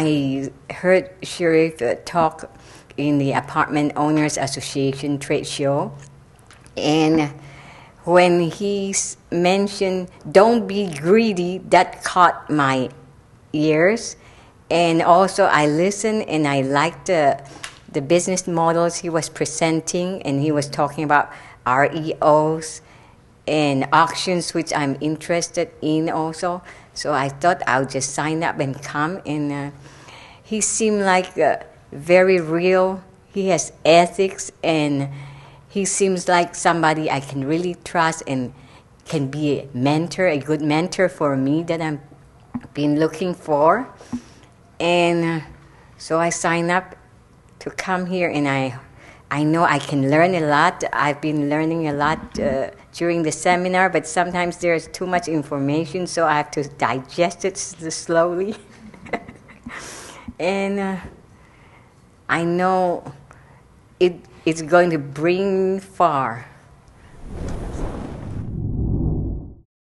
I heard Cherif talk in the Apartment Owners Association trade show, and when he mentioned "Don't be greedy," that caught my ears, and also I listened and I liked the the business models he was presenting, and he was talking about REOs and auctions, which I'm interested in also. So I thought I'll just sign up and come. And uh, he seemed like uh, very real. He has ethics, and he seems like somebody I can really trust and can be a mentor, a good mentor for me that I'm been looking for. And uh, so I signed up to come here, and I I know I can learn a lot. I've been learning a lot uh, during the seminar, but sometimes there's too much information, so I have to digest it slowly. and uh, I know it, it's going to bring far.